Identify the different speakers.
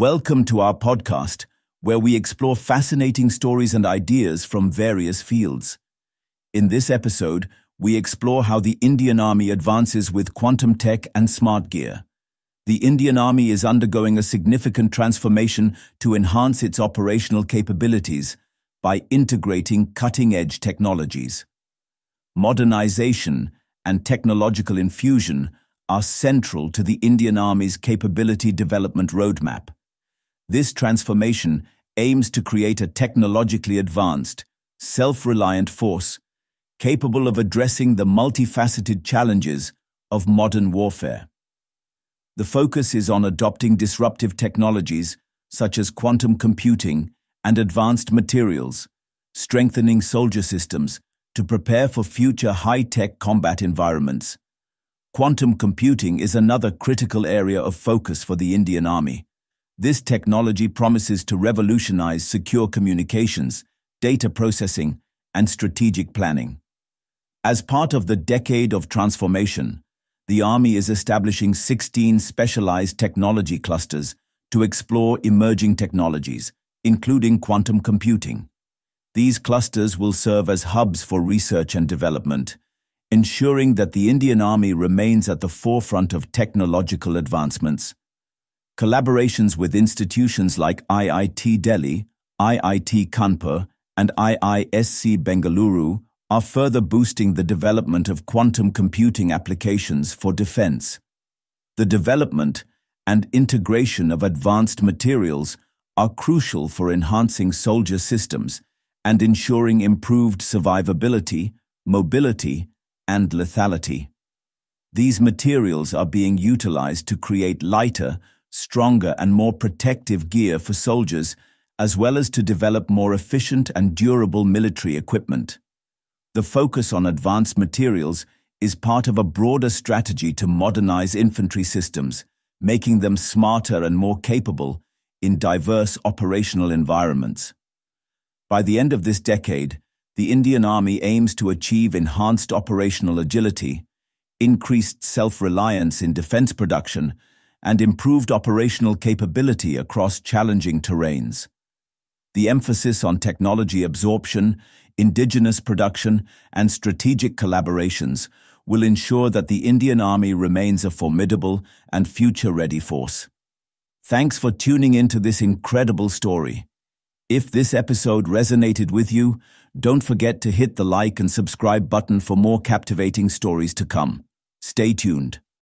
Speaker 1: Welcome to our podcast, where we explore fascinating stories and ideas from various fields. In this episode, we explore how the Indian Army advances with quantum tech and smart gear. The Indian Army is undergoing a significant transformation to enhance its operational capabilities by integrating cutting-edge technologies. Modernization and technological infusion are central to the Indian Army's capability development roadmap. This transformation aims to create a technologically advanced, self-reliant force capable of addressing the multifaceted challenges of modern warfare. The focus is on adopting disruptive technologies such as quantum computing and advanced materials, strengthening soldier systems to prepare for future high-tech combat environments. Quantum computing is another critical area of focus for the Indian Army. This technology promises to revolutionize secure communications, data processing, and strategic planning. As part of the Decade of Transformation, the Army is establishing 16 specialized technology clusters to explore emerging technologies, including quantum computing. These clusters will serve as hubs for research and development, ensuring that the Indian Army remains at the forefront of technological advancements. Collaborations with institutions like IIT Delhi, IIT Kanpur, and IISc Bengaluru are further boosting the development of quantum computing applications for defense. The development and integration of advanced materials are crucial for enhancing soldier systems and ensuring improved survivability, mobility, and lethality. These materials are being utilized to create lighter, stronger and more protective gear for soldiers, as well as to develop more efficient and durable military equipment. The focus on advanced materials is part of a broader strategy to modernize infantry systems, making them smarter and more capable in diverse operational environments. By the end of this decade, the Indian Army aims to achieve enhanced operational agility, increased self-reliance in defense production, and improved operational capability across challenging terrains. The emphasis on technology absorption, indigenous production, and strategic collaborations will ensure that the Indian Army remains a formidable and future-ready force. Thanks for tuning into this incredible story. If this episode resonated with you, don't forget to hit the like and subscribe button for more captivating stories to come. Stay tuned.